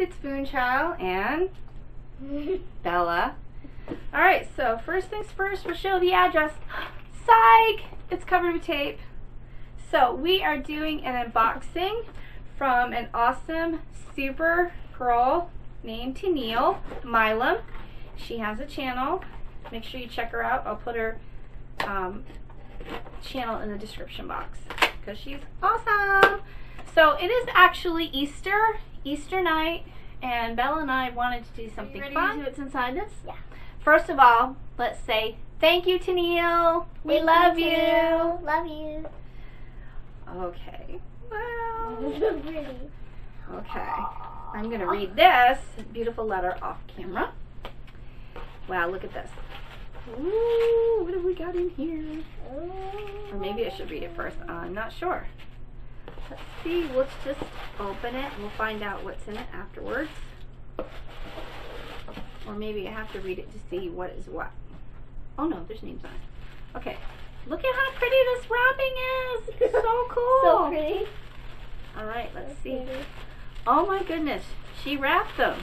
it's Voon Chile and Bella. Alright, so first things first, we'll show the address. Psych! It's covered with tape. So we are doing an unboxing from an awesome super girl named Tennielle Milam. She has a channel. Make sure you check her out. I'll put her um, channel in the description box because she's awesome. So it is actually Easter, Easter night, and Bella and I wanted to do something ready fun. to do what's inside this? Yeah. First of all, let's say thank you, Tennielle. We Thank love you, you. Love you. Okay. Wow. so pretty. Okay. I'm going to read this beautiful letter off camera. Wow, look at this. Ooh, what have we got in here? Or maybe I should read it first. I'm not sure. Let's see. Let's just open it. We'll find out what's in it afterwards. Or maybe I have to read it to see what is what. Oh no, there's names on it. Okay. Look at how pretty this wrapping is. So cool. So pretty. All right, let's see. Pretty. Oh my goodness, she wrapped them.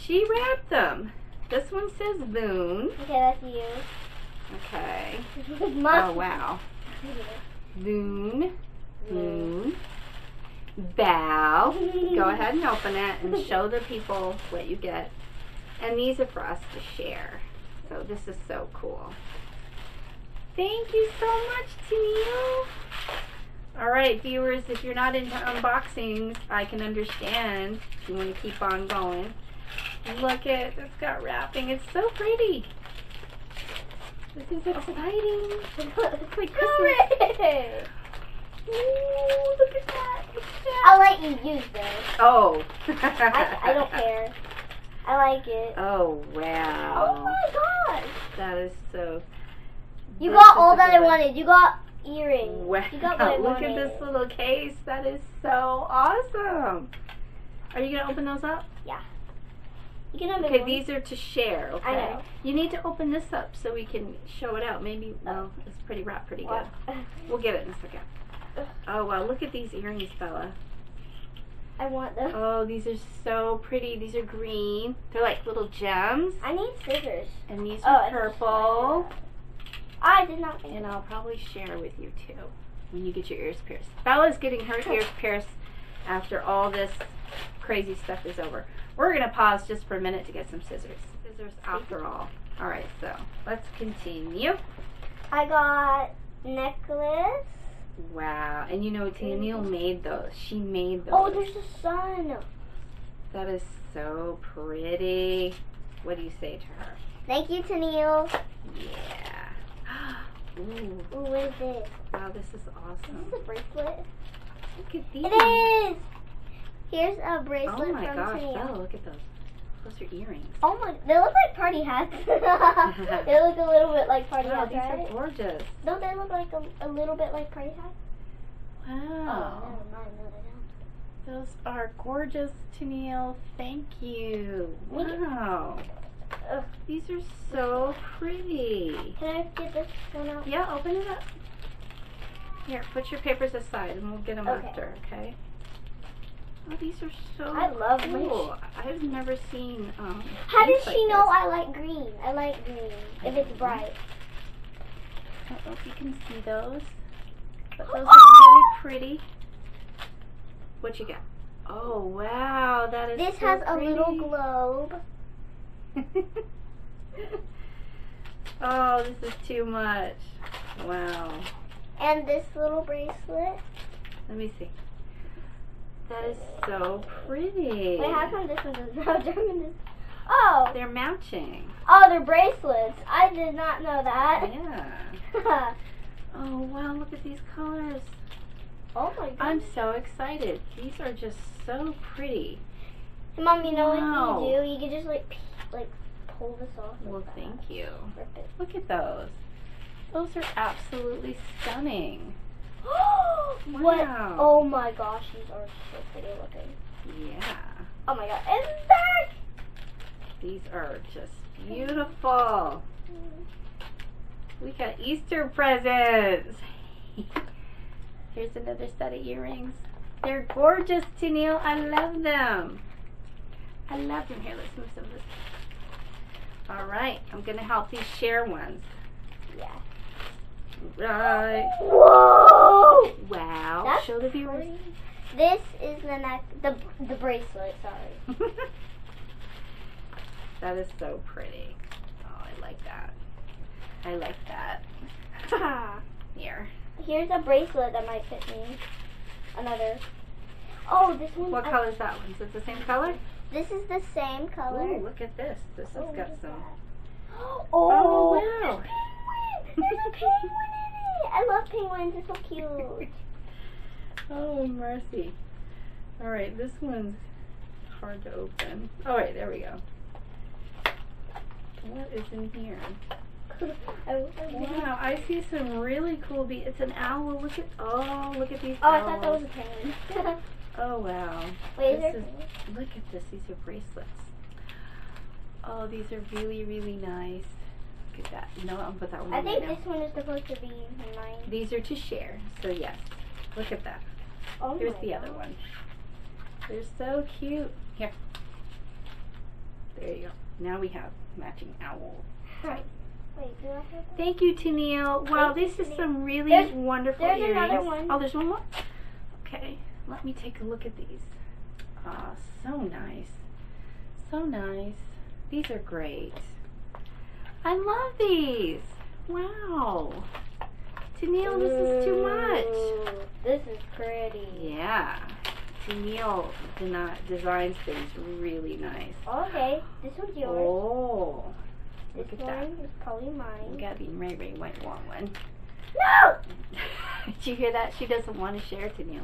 She wrapped them. This one says Boone. Okay, that's you. Okay. Oh wow. Boone. Bow. Go ahead and open it and show the people what you get. And these are for us to share. So this is so cool. Thank you so much, Tennielle. All right, viewers, if you're not into unboxings, I can understand if you want to keep on going. Look at it's got wrapping. It's so pretty. This is exciting. It's like Christmas. Ooh, look at that. Look at that. I'll let you use this. Oh. I, I don't care. I like it. Oh wow. Oh my gosh! That is so. You got all that I wanted. You got earrings. Wow. You got what I Look wanted. at this little case. That is so awesome. Are you gonna open those up? Yeah. You can have Okay, one. these are to share. Okay. I know. You need to open this up so we can show it out. Maybe. Well, oh. it's pretty wrapped pretty good. We'll get it in a second. Oh wow! Look at these earrings, Bella. I want them. Oh, these are so pretty. These are green. They're like little gems. I need scissors. And these Oh, are purple. I did not think And I'll probably share with you too when you get your ears pierced. Bella's getting her ears pierced after all this crazy stuff is over. We're going to pause just for a minute to get some scissors. Scissors after all. Alright, so let's continue. I got necklace. Wow. And you know, Tennielle made those. She made oh, those. Oh, there's the sun. That is so pretty. What do you say to her? Thank you, Tennielle. Yeah. Ooh, Ooh, what is this? wow, this is Is awesome. this a bracelet? Look at these. It is. Here's a bracelet Oh my from gosh, Tennielle. Bella, look at those. Those are earrings. Oh my, they look like party hats. they look a little bit like party Wow, hats, these right? are gorgeous. Don't they look like a, a little bit like party hats? Oh, Wow. never mind, no, they don't. Those are gorgeous, Tennielle. Thank you. Thank you. Wow. Ugh. These are so pretty. Can I get this one out? Yeah, open it up. Here, put your papers aside and we'll get them Okay. after, okay? Oh, these are so I love cool. I've never seen. Um, How does she like know this. I like green? I like green if it's bright. I don't know if you can see those, but those are really pretty. What you got? Oh wow, that is This so has a little globe. oh, this is too much. Wow. And this little bracelet. Let me see. That is so pretty. Wait, how come this one doesn't have German? Oh, They're matching. oh, they're bracelets. I did not know that. Yeah. Oh wow, look at these colors. oh my god. I'm so excited. These are just so pretty. Mom, you know Wow. what you do? You can just like, like pull this off. like Well, that. thank you. Rip it. Look at those. Those are absolutely stunning. Oh, Oh, what? Wow. Oh my gosh, these are so pretty looking. Yeah. Oh my god. And back. These are just beautiful. We got Easter presents. Here's another set of earrings. They're gorgeous, Tennielle. I love them. I love them. Here, let's move some of this. All right, I'm gonna help these share ones. Yeah. Right. Whoa! That's Show the viewers. pretty. This is the neck, the the bracelet. Sorry. that is so pretty. Oh, I like that. I like that. Here. Here's a bracelet that might fit me. Another. Oh, this one. What I- color is that one? Is it the same color? This is the same color. Ooh, look at this. This has Oh, got some. Oh, Oh, wow. There's a penguin in it. I love penguins. They're so cute. Oh, mercy. All right, this one's hard to open. All right, there we go. What is in here? I- Wow, I see some really cool be It's an owl. Look at oh, look at these Oh, I thought that was a penguin. Oh wow. Wait, is This is- Look at this. These are bracelets. Oh, these are really really nice. Look at that. No, I'll put that one I in think right now. this one is supposed to be mine. These are to share. So yes. Look at that. Oh Here's my the other one. They're so cute. Here. There you go. Now we have matching owl. Wait, do I? Thank you, Tennielle. Wow, Thank this you, is some really There's- wonderful there's earrings. another one. Oh, there's one more? Okay, let me take a look at these. Ah, so nice. So nice. These are great. I love these. Wow. Tennielle, this is too much. This is pretty. Yeah. Deni- designs things really nice. Okay, this one's yours. Oh. this Look at one that. is probably mine. Gabby and Ray Ray might want one. No! Did you hear that? She doesn't want to share it to you.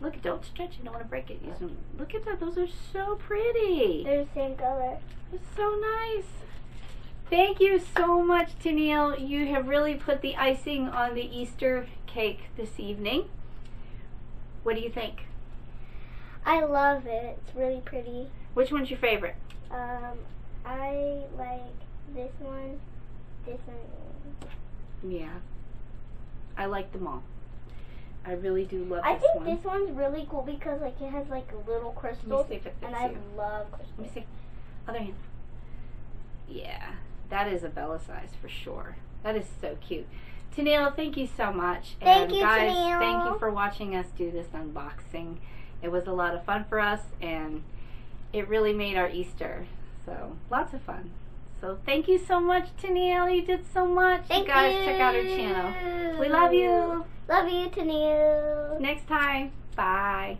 Look, don't stretch it. You don't want to break it. Them. Look at that. Those are so pretty. They're the same color. It's so nice. Thank you so much, Tennielle. You have really put the icing on the Easter cake this evening. What do you think? I love it. It's really pretty. Which one's your favorite? Um, I like this one, this one. Yeah. I like them all. I really do love them. I this think this one's really cool because like it has like a little Let me crystals, see if it fits and I you. love Let me see. Other hand. Yeah, that is a Bella size for sure. That is so cute. Tennielle, thank you so much. Thank and you, guys, Tennielle. thank you for watching us do this unboxing. It was a lot of fun for us and it really made our Easter. So lots of fun. So thank you so much, Tennielle. You did so much. Thank you guys you. check out our channel. We love you. Love you, Tennielle. Next time. Bye.